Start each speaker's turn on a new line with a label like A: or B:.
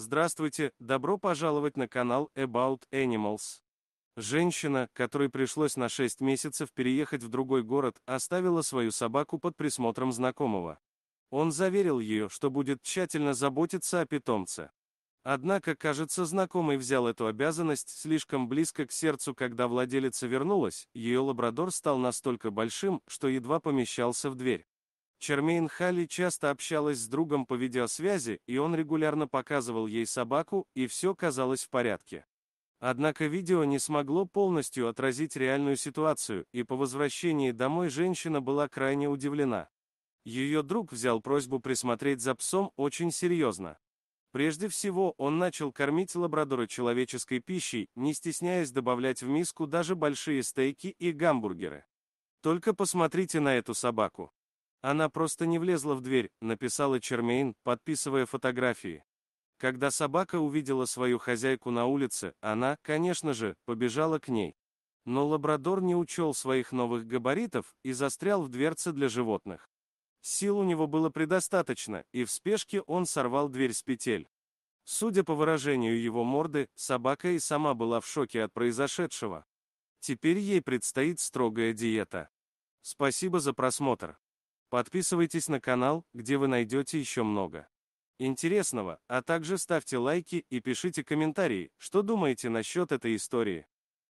A: Здравствуйте, добро пожаловать на канал About Animals. Женщина, которой пришлось на 6 месяцев переехать в другой город, оставила свою собаку под присмотром знакомого. Он заверил ее, что будет тщательно заботиться о питомце. Однако, кажется, знакомый взял эту обязанность слишком близко к сердцу, когда владелица вернулась, ее лабрадор стал настолько большим, что едва помещался в дверь. Чермейн Халли часто общалась с другом по видеосвязи, и он регулярно показывал ей собаку, и все казалось в порядке. Однако видео не смогло полностью отразить реальную ситуацию, и по возвращении домой женщина была крайне удивлена. Ее друг взял просьбу присмотреть за псом очень серьезно. Прежде всего, он начал кормить лабрадора человеческой пищей, не стесняясь добавлять в миску даже большие стейки и гамбургеры. Только посмотрите на эту собаку. Она просто не влезла в дверь, написала Чермейн, подписывая фотографии. Когда собака увидела свою хозяйку на улице, она, конечно же, побежала к ней. Но лабрадор не учел своих новых габаритов и застрял в дверце для животных. Сил у него было предостаточно, и в спешке он сорвал дверь с петель. Судя по выражению его морды, собака и сама была в шоке от произошедшего. Теперь ей предстоит строгая диета. Спасибо за просмотр. Подписывайтесь на канал, где вы найдете еще много интересного, а также ставьте лайки и пишите комментарии, что думаете насчет этой истории.